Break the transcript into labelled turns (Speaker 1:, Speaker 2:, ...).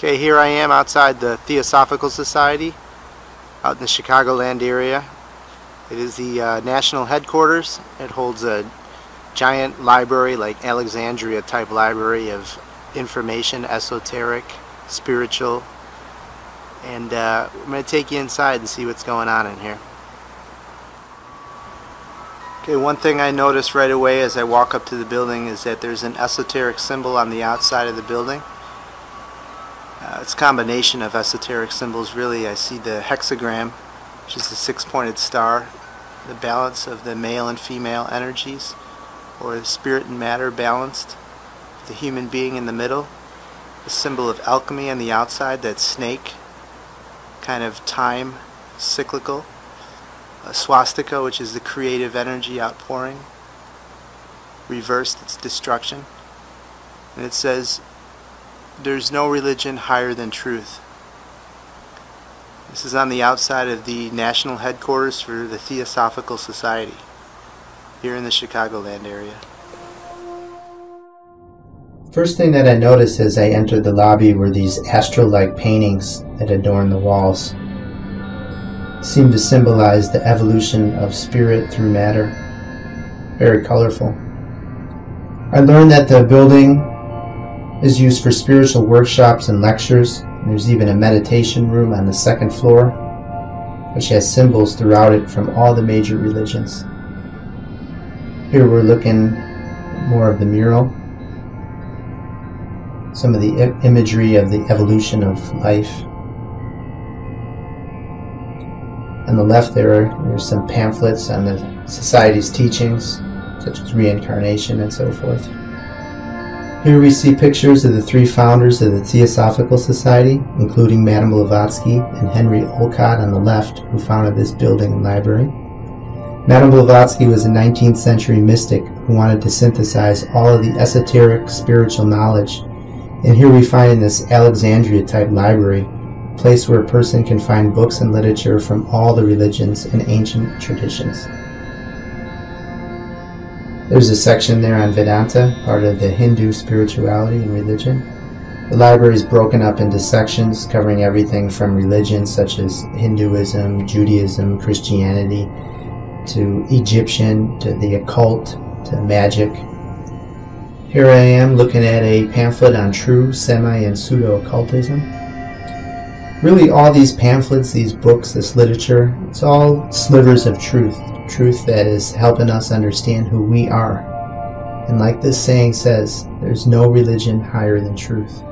Speaker 1: Okay, here I am outside the Theosophical Society out in the Chicagoland area. It is the uh, national headquarters. It holds a giant library like Alexandria type library of information, esoteric, spiritual, and uh, I'm going to take you inside and see what's going on in here. Okay, one thing I noticed right away as I walk up to the building is that there's an esoteric symbol on the outside of the building. Uh, it's a combination of esoteric symbols really. I see the hexagram, which is the six-pointed star, the balance of the male and female energies, or the spirit and matter balanced, the human being in the middle, the symbol of alchemy on the outside, that snake, kind of time, cyclical, a swastika, which is the creative energy outpouring, reversed, its destruction. And it says, there's no religion higher than truth. This is on the outside of the national headquarters for the Theosophical Society here in the Chicagoland area.
Speaker 2: First thing that I noticed as I entered the lobby were these astral-like paintings that adorn the walls. Seem to symbolize the evolution of spirit through matter. Very colorful. I learned that the building is used for spiritual workshops and lectures. There's even a meditation room on the second floor, which has symbols throughout it from all the major religions. Here we're looking more of the mural, some of the imagery of the evolution of life. On the left there are there's some pamphlets on the society's teachings, such as reincarnation and so forth. Here we see pictures of the three founders of the Theosophical Society, including Madame Blavatsky and Henry Olcott on the left, who founded this building and library. Madame Blavatsky was a 19th century mystic who wanted to synthesize all of the esoteric spiritual knowledge. And here we find in this Alexandria type library, a place where a person can find books and literature from all the religions and ancient traditions. There's a section there on Vedanta, part of the Hindu spirituality and religion. The library is broken up into sections covering everything from religions such as Hinduism, Judaism, Christianity, to Egyptian, to the occult, to magic. Here I am looking at a pamphlet on true, semi, and pseudo occultism. Really, all these pamphlets, these books, this literature, it's all slivers of truth, truth that is helping us understand who we are. And like this saying says, there's no religion higher than truth.